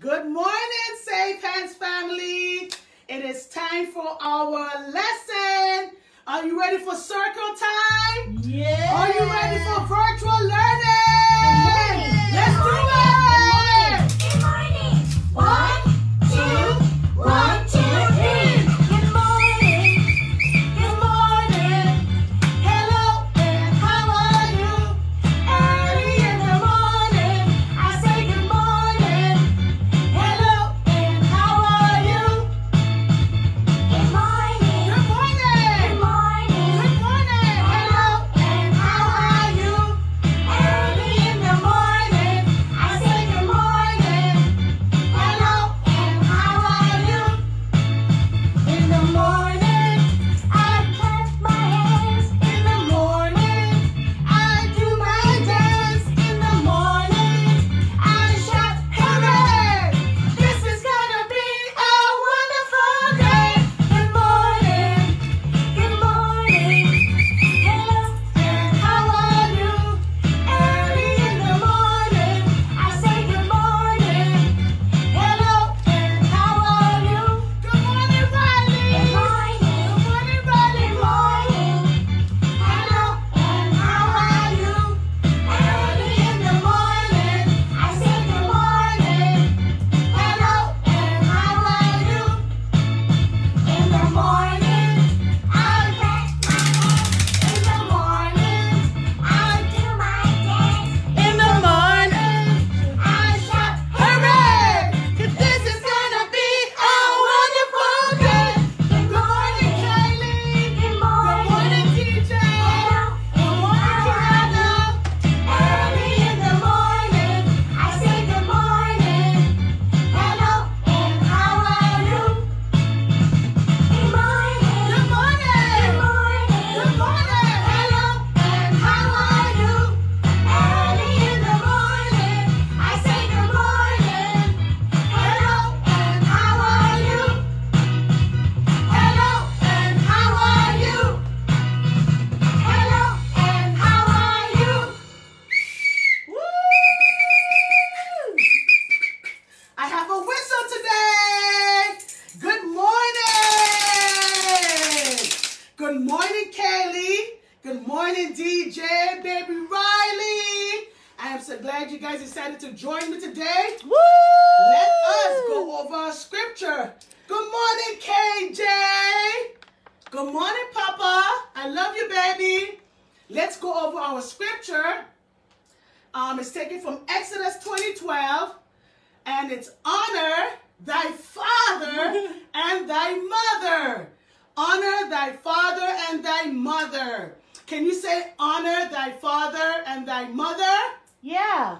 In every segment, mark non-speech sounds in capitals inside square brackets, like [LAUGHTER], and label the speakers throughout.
Speaker 1: Good morning, Safe Hands family. It is time for our lesson. Are you ready for circle time?
Speaker 2: Yeah.
Speaker 1: Are you ready for virtual learning? Let's do it.
Speaker 3: Good morning. One, two, morning,
Speaker 1: DJ, baby Riley. I am so glad you guys decided to join me today. Let us go over our scripture. Good morning, KJ. Good morning, Papa. I love you, baby. Let's go over our scripture. Um, it's taken from Exodus 2012, and it's honor thy father [LAUGHS] and thy mother. Honor thy father and thy mother. Can you say honor thy father and thy mother?
Speaker 2: Yeah.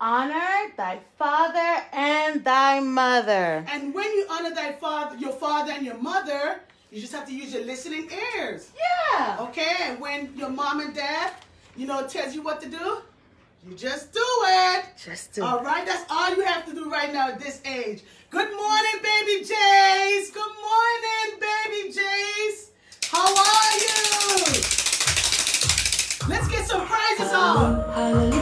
Speaker 2: Honor thy father and thy mother.
Speaker 1: And when you honor thy father, your father and your mother, you just have to use your listening ears.
Speaker 2: Yeah.
Speaker 1: Okay? And when your mom and dad, you know, tells you what to do, you just do it.
Speaker 2: Just do.
Speaker 1: All right, that's all you have to do right now at this age. Good morning, baby Jays. Good morning, baby Jays. How are you? Let's get some prizes on.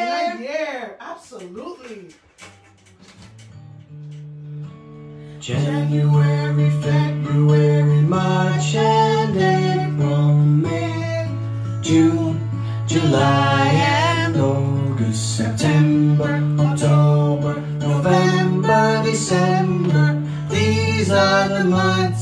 Speaker 1: A
Speaker 2: in a
Speaker 1: year. Absolutely.
Speaker 4: January, February, March, and April, May, June, July, and August, September, October, November, December. These are the months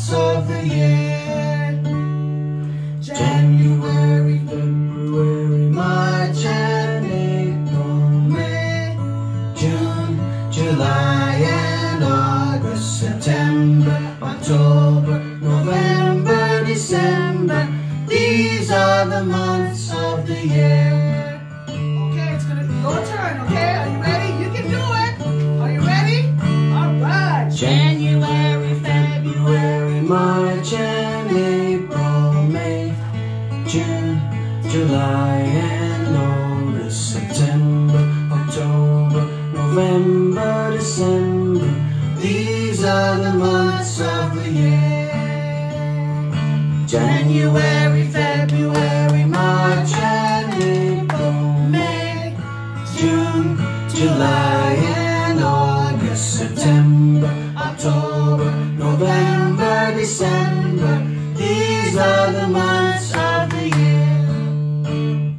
Speaker 4: October, November, December. These are the months of the year.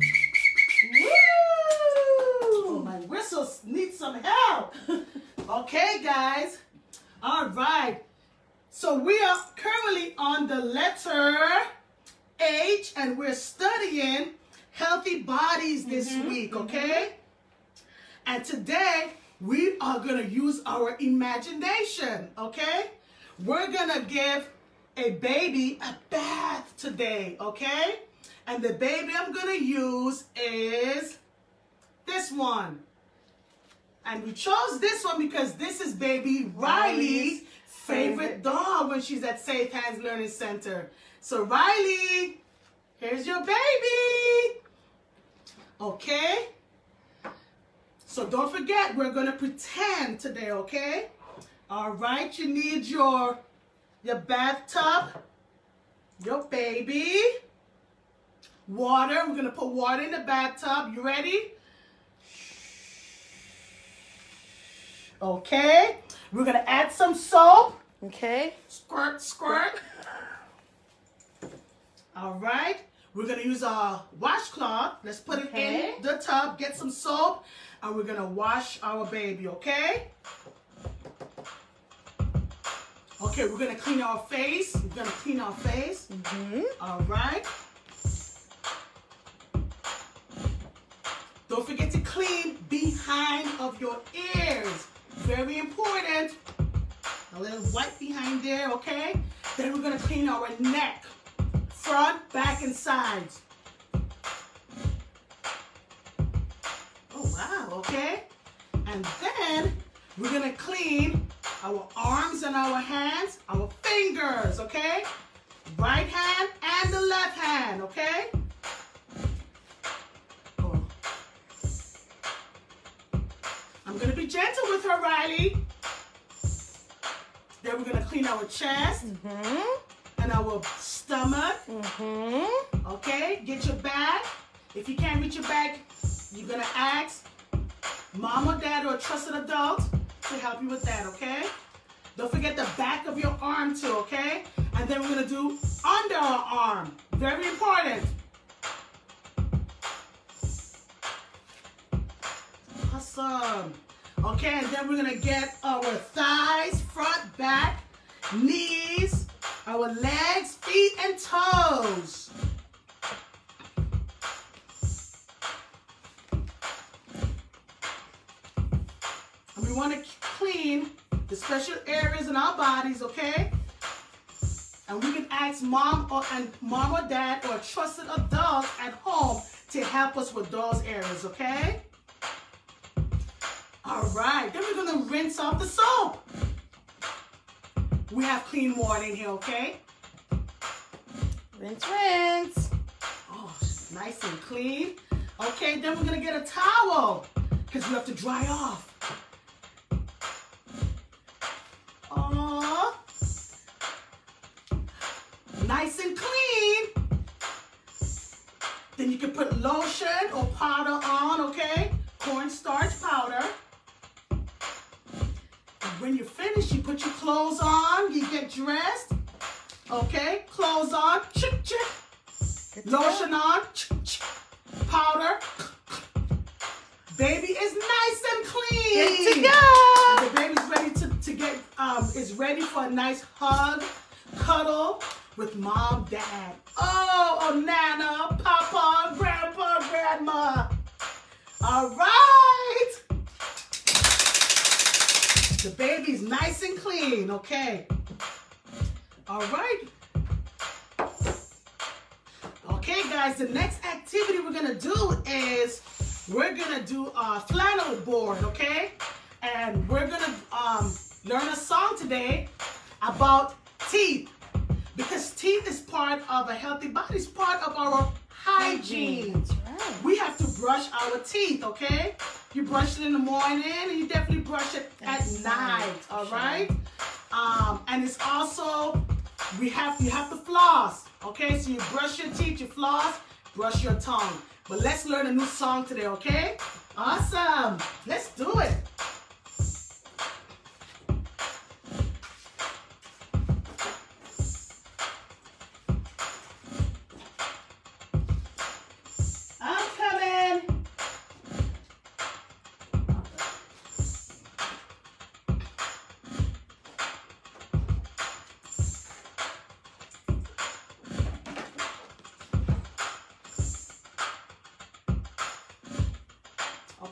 Speaker 1: Woo! My whistles need some help. [LAUGHS] okay, guys. All right. So we are currently on the letter H and we're studying healthy bodies this mm-hmm. week, mm-hmm. okay? And today we are going to use our imagination, okay? We're going to give a baby a bath today, okay? And the baby I'm going to use is this one. And we chose this one because this is baby Riley's favorite doll when she's at Safe Hands Learning Center. So Riley, here's your baby. Okay? So don't forget, we're gonna pretend today, okay? All right, you need your your bathtub, your baby, water. We're gonna put water in the bathtub. You ready? Okay. We're gonna add some soap.
Speaker 2: Okay.
Speaker 1: Squirt, squirt. All right. We're gonna use a washcloth. Let's put it in the tub. Get some soap, and we're gonna wash our baby. Okay. Okay, we're gonna clean our face. We're gonna clean our face.
Speaker 2: Mm-hmm.
Speaker 1: All right. Don't forget to clean behind of your ears. Very important. A little white behind there, okay? Then we're gonna clean our neck. Front, back, and sides. Oh, wow, okay? And then we're gonna clean our arms and our hands, our fingers, okay? Right hand and the left hand, okay? I'm gonna be gentle with her, Riley. Then we're gonna clean our chest
Speaker 2: Mm-hmm.
Speaker 1: And our stomach,
Speaker 2: Mm-hmm.
Speaker 1: okay? Get your bag. If you can't reach your bag, you're gonna ask mom or dad or a trusted adult to help you with that, okay? Don't forget the back of your arm too, okay? And then we're gonna do under our arm. Very important. Awesome. Okay, and then we're gonna get our thighs, front, back, knees, our legs, feet, and toes. And we want to clean the special areas in our bodies, okay? And we can ask mom or and mom or dad or trusted adult at home to help us with those areas, okay? All right, then we're gonna rinse off the soap. We have clean water in here, okay?
Speaker 2: Rinse, rinse.
Speaker 1: Oh, nice and clean. Okay, then we're gonna get a towel because we have to dry off. Oh, nice and clean. Then you can put lotion or powder on, okay? Cornstarch powder. When you're finished, you put your clothes on, you get dressed. Okay, clothes on, chick chick.
Speaker 2: Good to go.
Speaker 1: Lotion on, powder. Baby is nice and clean.
Speaker 2: Good to go.
Speaker 1: And the baby's ready to, to get um is ready for a nice hug, cuddle with mom, dad. Oh, oh Nana, Papa, Grandpa, Grandma. All right. The baby's nice and clean, okay? All right. Okay, guys, the next activity we're gonna do is we're gonna do a flannel board, okay? And we're gonna um, learn a song today about teeth because teeth is part of a healthy body, it's part of our hygiene.
Speaker 2: That's
Speaker 1: We have to brush our teeth, okay? You brush it in the morning and you definitely brush it at night, all
Speaker 2: sure.
Speaker 1: right? Um, and it's also we have you have to floss, okay? So you brush your teeth, you floss, brush your tongue. But let's learn a new song today, okay? Awesome. Let's do it.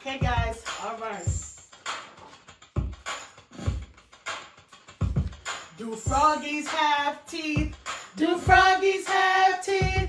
Speaker 1: Okay, guys. All right. Do froggies have teeth? Do froggies have teeth?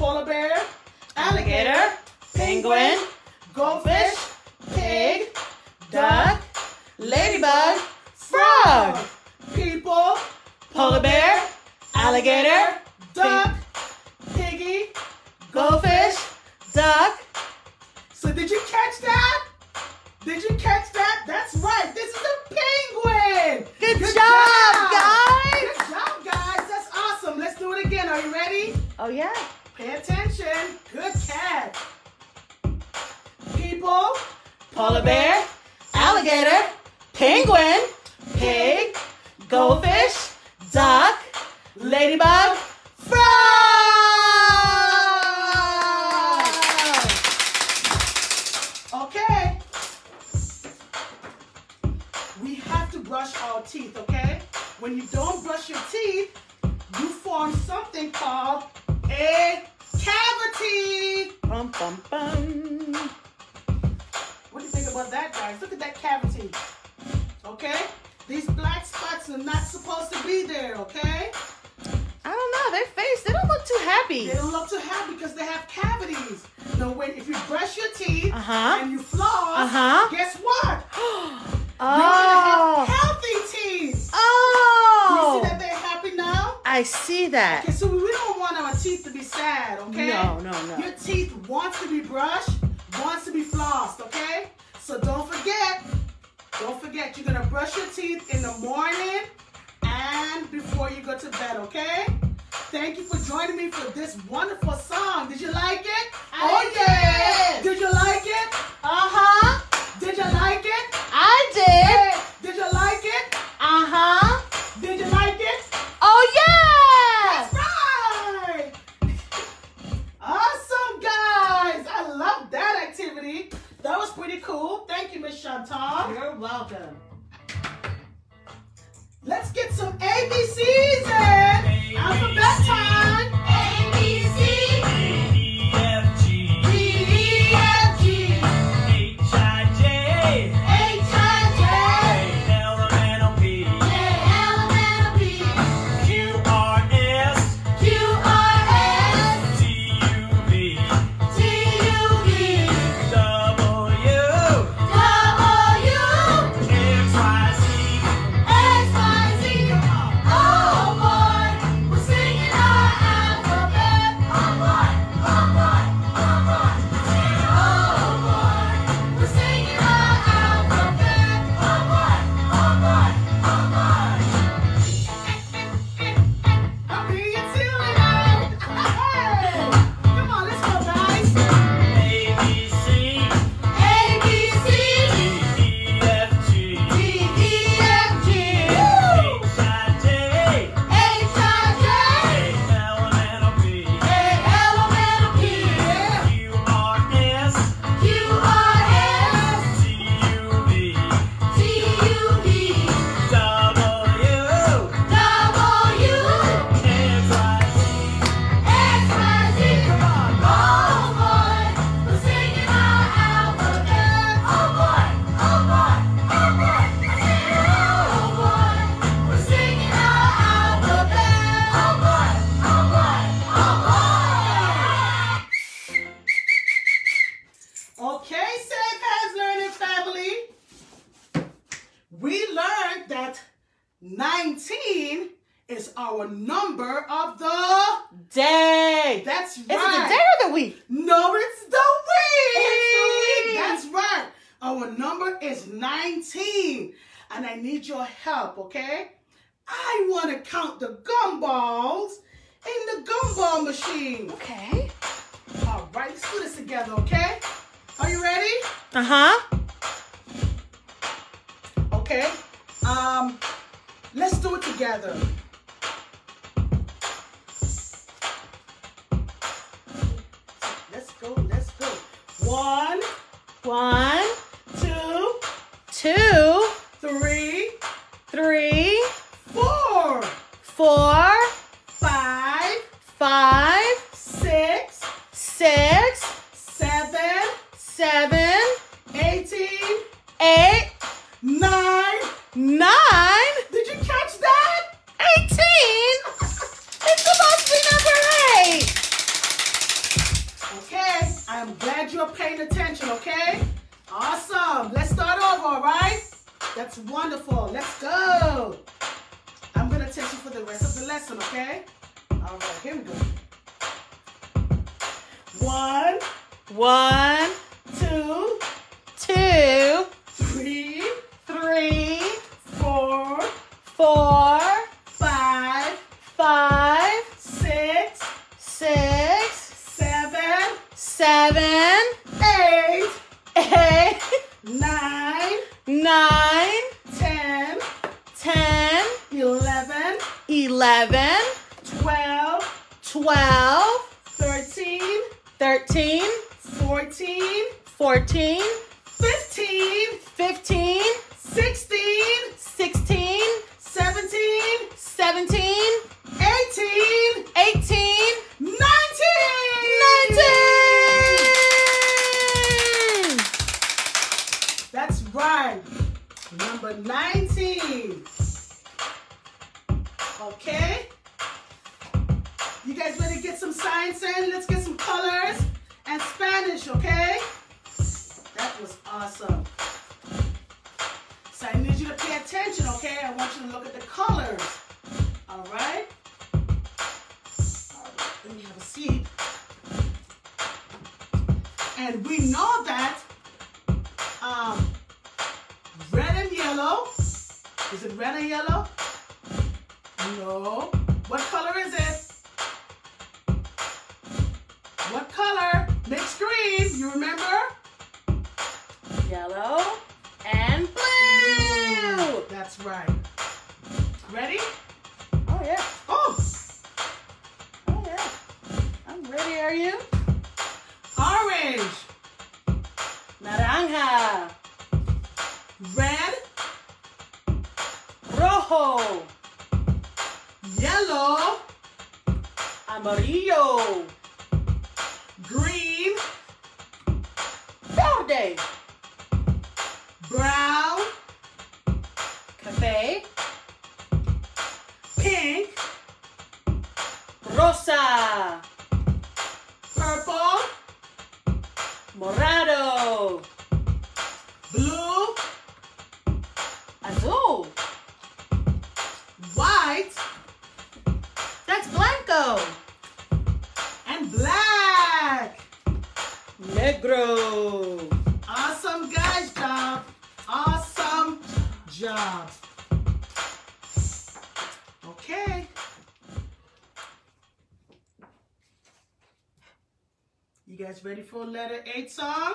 Speaker 1: polar
Speaker 2: bear, alligator,
Speaker 1: penguin, goldfish, pig,
Speaker 2: duck, ladybug, frog,
Speaker 1: people,
Speaker 2: polar bear, alligator,
Speaker 1: duck, piggy,
Speaker 2: goldfish, duck.
Speaker 1: So did you catch that? Did you catch that? That's right. This is a penguin.
Speaker 2: Good, Good job, job, guys.
Speaker 1: Good job, guys. That's awesome. Let's do it again. Are you ready?
Speaker 2: Oh, yeah.
Speaker 1: Pay attention. Good cat. People,
Speaker 2: polar bear, alligator, penguin, pig, goldfish, duck, ladybug, frog.
Speaker 1: Okay. We have to brush our teeth, okay? When you don't brush your teeth, you form something called a cavity.
Speaker 2: Bum, bum, bum.
Speaker 1: What do you think about that, guys? Look at that cavity. Okay? These black spots are not supposed to be there, okay?
Speaker 2: I don't know. Their face, they don't look too happy.
Speaker 1: They don't look too happy because they have cavities. No, when if you brush your teeth uh -huh. and you floss, uh
Speaker 2: -huh. day.
Speaker 1: That's right. Is
Speaker 2: it the day or the week?
Speaker 1: No, it's the week.
Speaker 2: It's the week. That's right.
Speaker 1: Our number is 19. And I need your help, okay? I want to count the gumballs in the gumball machine.
Speaker 2: Okay.
Speaker 1: All right, let's do this together, okay? Are you ready?
Speaker 2: Uh-huh.
Speaker 1: Okay. Um, let's do it together. One,
Speaker 2: One,
Speaker 1: two,
Speaker 2: two,
Speaker 1: three,
Speaker 2: three,
Speaker 1: four,
Speaker 2: four,
Speaker 1: That's wonderful. Let's go. I'm going to text you for the rest of the lesson, okay? All right, here we go. One,
Speaker 2: One,
Speaker 1: Is it red and yellow? No. What color is it? What color? Mixed green. You remember?
Speaker 2: Yellow and blue.
Speaker 1: That's right. Ready?
Speaker 2: Oh yeah.
Speaker 1: Oh,
Speaker 2: Oh yeah. I'm ready. Are you?
Speaker 1: orange,
Speaker 2: Naranja,
Speaker 1: yellow,
Speaker 2: amarillo,
Speaker 1: green,
Speaker 2: verde,
Speaker 1: brown,
Speaker 2: café,
Speaker 1: pink,
Speaker 2: rosa,
Speaker 1: You guys ready for letter 8 song?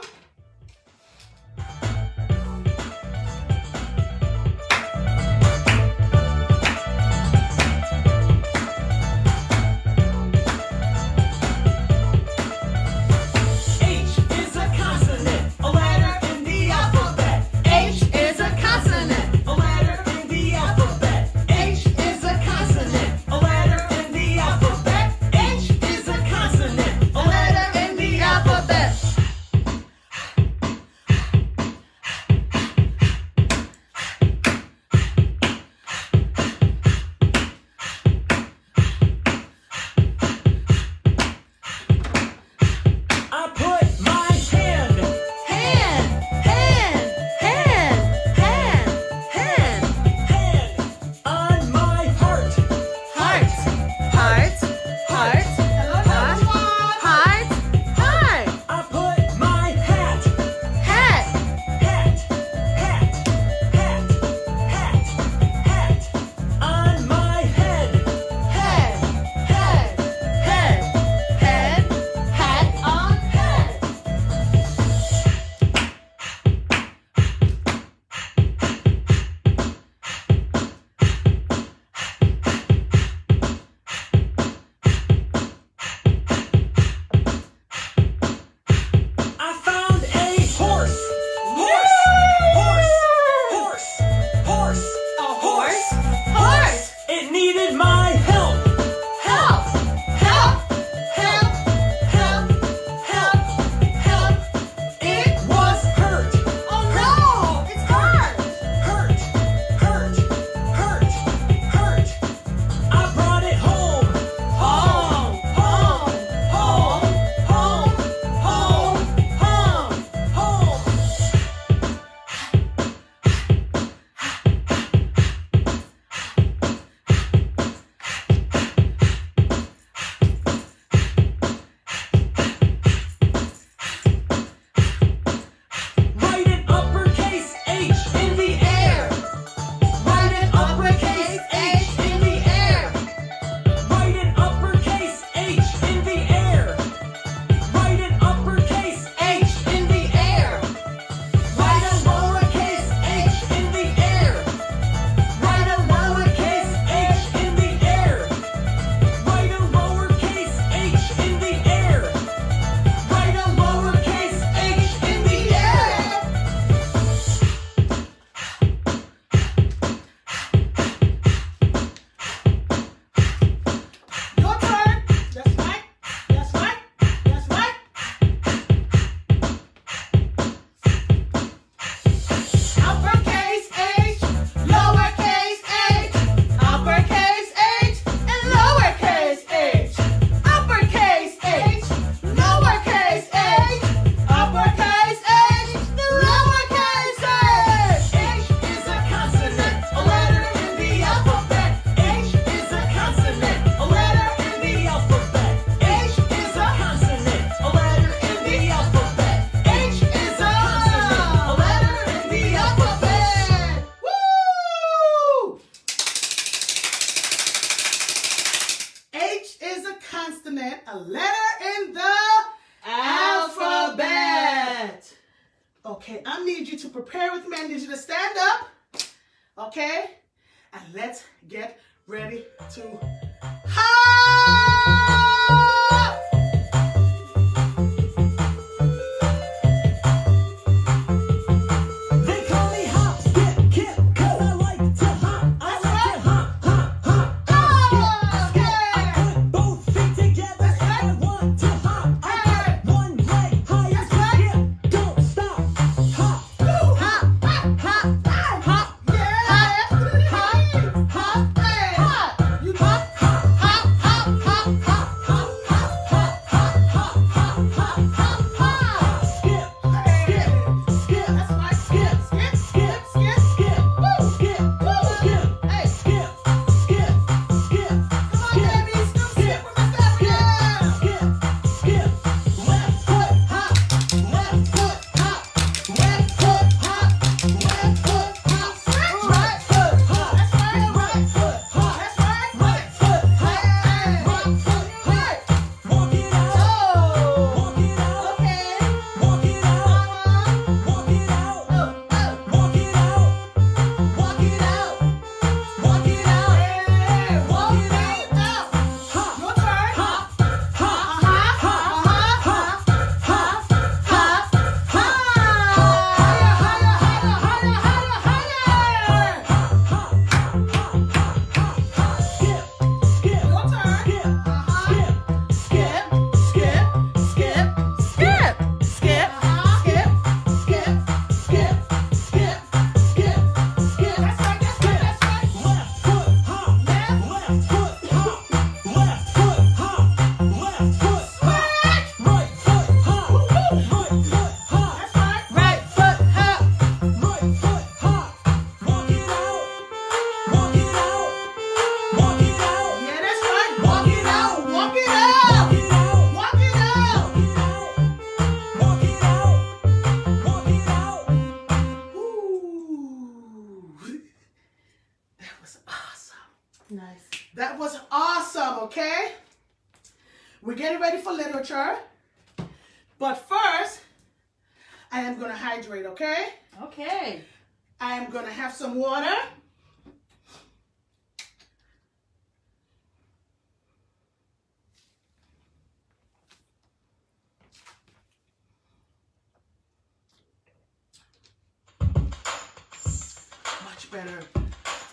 Speaker 1: better.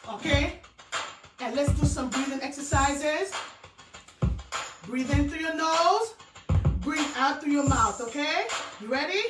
Speaker 1: Okay? And let's do some breathing exercises. Breathe in through your nose. Breathe out through your mouth, okay? You ready?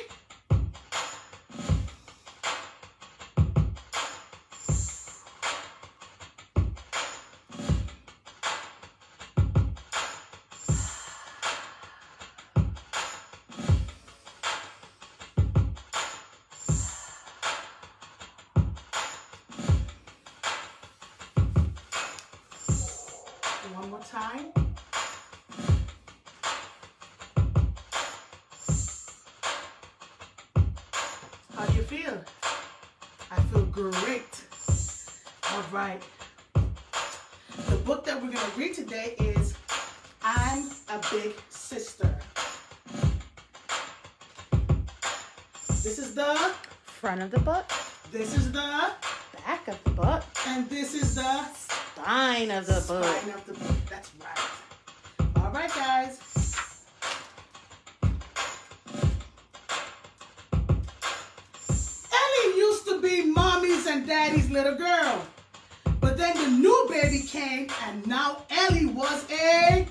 Speaker 1: And now Ellie was a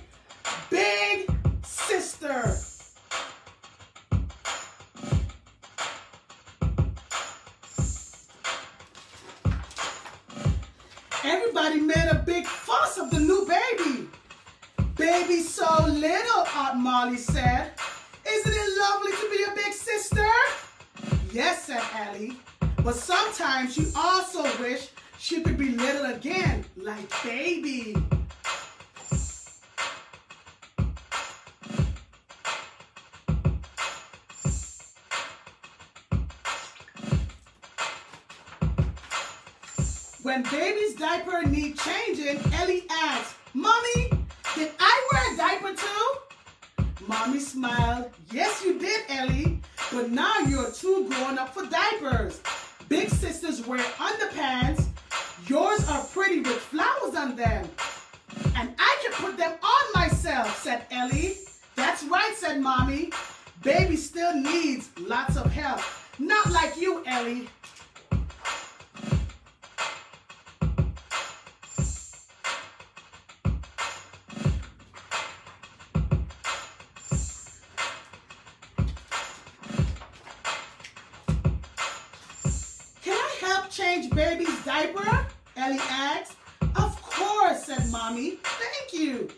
Speaker 1: change baby's diaper? Ellie asked. Of course, said Mommy. Thank you.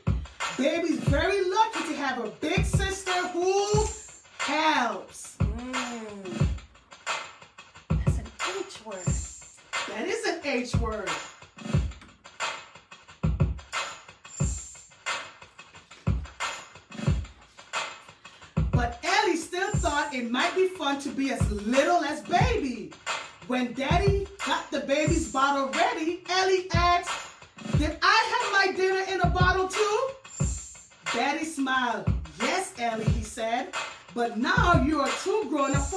Speaker 1: Baby's very lucky to have a big sister who helps.
Speaker 2: Mm. That's an H word.
Speaker 1: That is an H word. But Ellie still thought it might be fun to be as little as baby. When Daddy got the baby's bottle ready, Ellie asked, Did I have my dinner in a bottle too? Daddy smiled. Yes, Ellie, he said. But now you are too grown up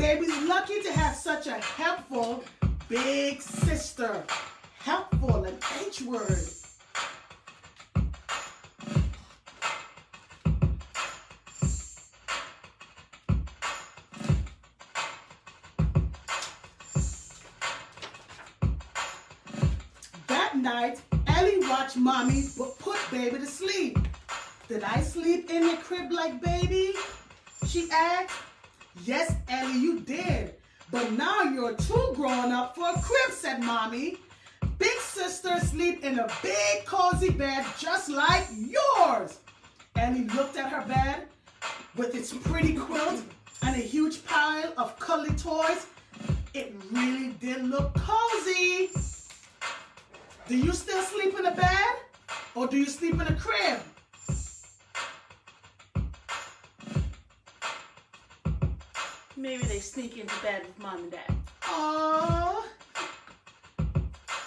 Speaker 1: Baby's lucky to have such a helpful big sister. Helpful, an H word. That night, Ellie watched mommy put baby to sleep. Yes, Ellie, you did. But now you're too grown up for a crib, said mommy. Big sister sleep in a big cozy bed just like yours. Ellie looked at her bed with its pretty quilt and a huge pile of cuddly toys. It really did look cozy. Do you still sleep in a bed? Or do you sleep in a crib?
Speaker 2: Maybe they sneak into bed with mom and dad.
Speaker 1: Oh.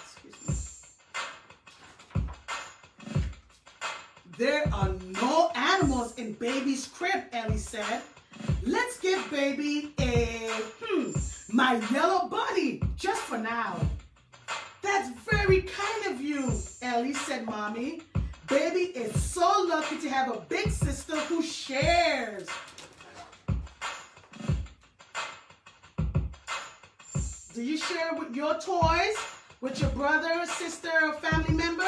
Speaker 1: Excuse me. There are no animals in baby's crib, Ellie said. Let's give baby a, hmm, my yellow bunny, just for now. That's very kind of you, Ellie said, Mommy. Baby is so lucky to have a big sister who shares. Do you share with your toys with your brother, sister, or family member?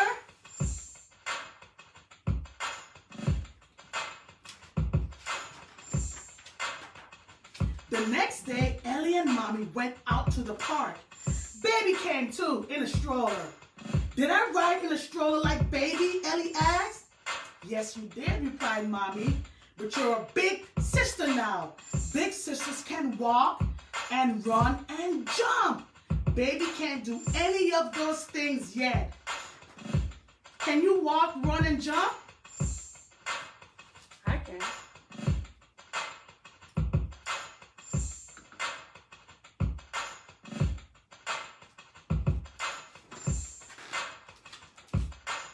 Speaker 1: The next day, Ellie and Mommy went out to the park. Baby came too in a stroller. Did I ride in a stroller like baby? Ellie asked. Yes, you did, replied Mommy. But you're a big sister now. Big sisters can walk and run and jump. Baby can't do any of those things yet. Can you walk, run, and jump?
Speaker 2: I can.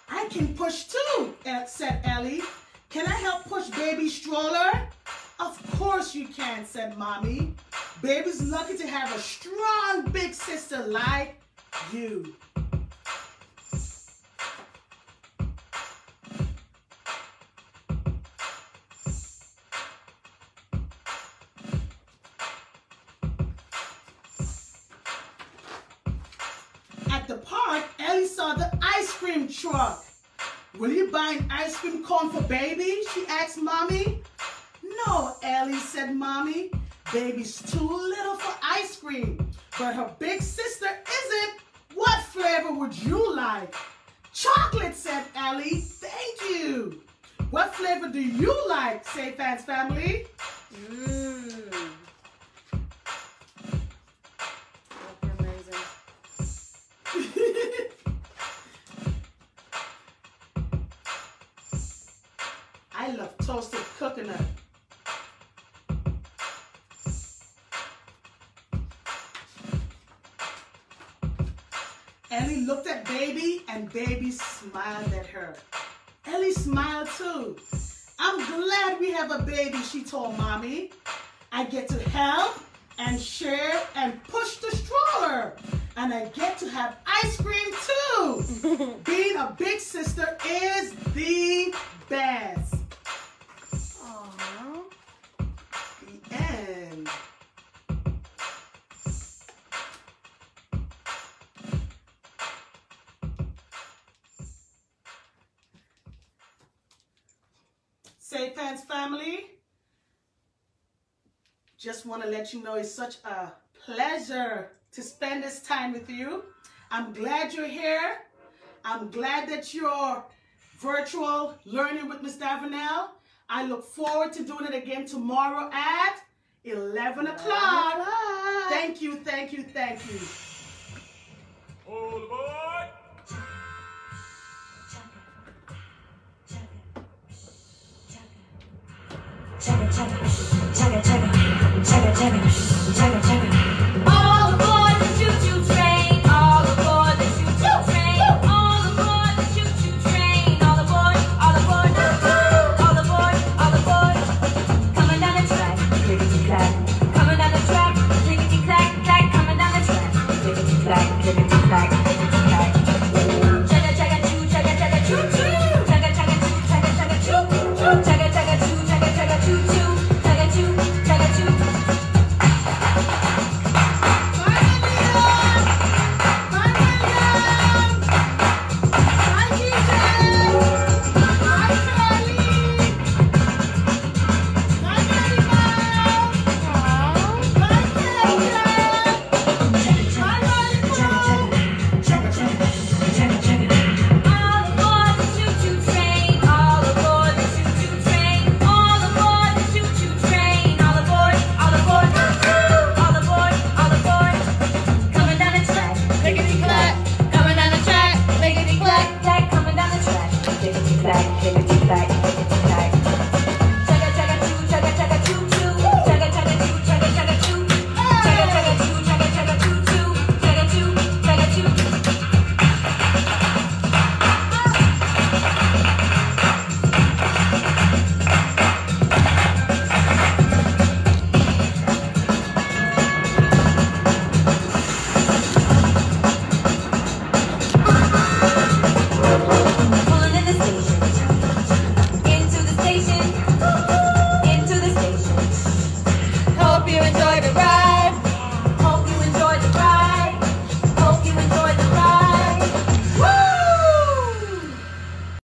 Speaker 1: I can push too, said Ellie. Can I help push baby stroller? Of course you can, said Mommy. Baby's lucky to have a strong big sister like you. At the park, Ellie saw the ice cream truck. Will you buy an ice cream cone for baby? She asked Mommy. No, Ellie, said Mommy. Baby's too little for ice cream, but her big sister isn't. What flavor would you like? Chocolate, said Ellie. Thank you. What flavor do you like, Safe Hands family?
Speaker 3: Mmm.
Speaker 1: She told mommy. I get to help and share and push the stroller. And I get to have ice cream too. [LAUGHS] Being a big sister is the best.
Speaker 3: Aww.
Speaker 1: The end. Hands family, just want to let you know it's such a pleasure to spend this time with you. I'm glad you're here. I'm glad that you're virtual learning with Miss Davenel. I look forward to doing it again tomorrow at 11 o'clock. Thank you, thank you, thank you.